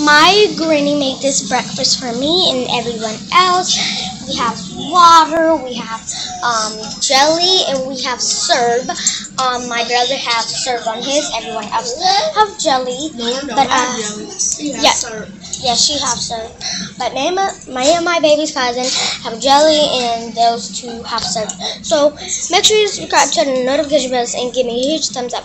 my granny made this breakfast for me and everyone else. We have water, we have um, jelly, and we have serve. Um, my brother have serve on his. Everyone else have jelly. No no, But, uh, have uh, jelly. She has syrup. Yeah, she have serve. But me and uh, my, and my baby's cousin have jelly, and those two have serve. So make sure you subscribe to the notification bells and give me a huge thumbs up.